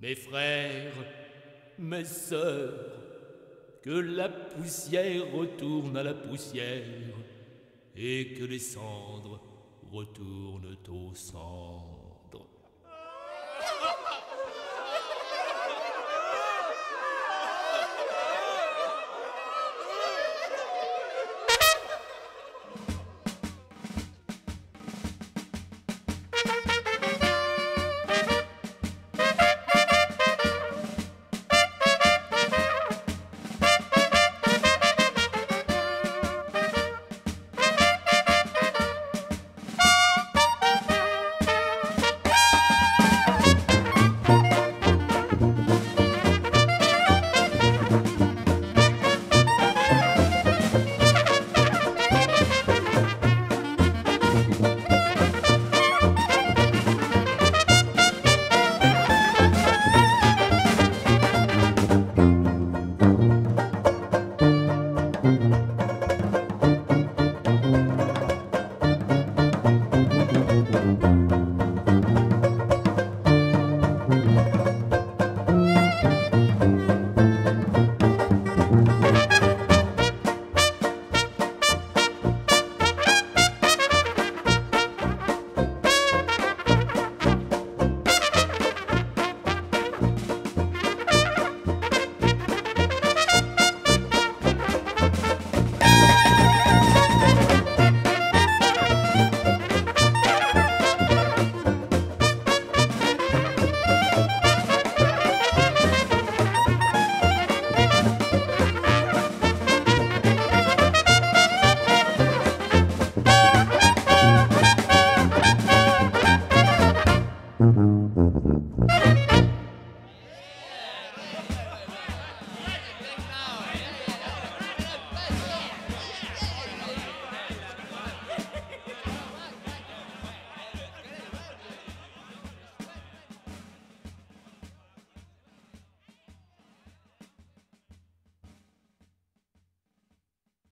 Mes frères, mes sœurs, que la poussière retourne à la poussière et que les cendres retournent au sang.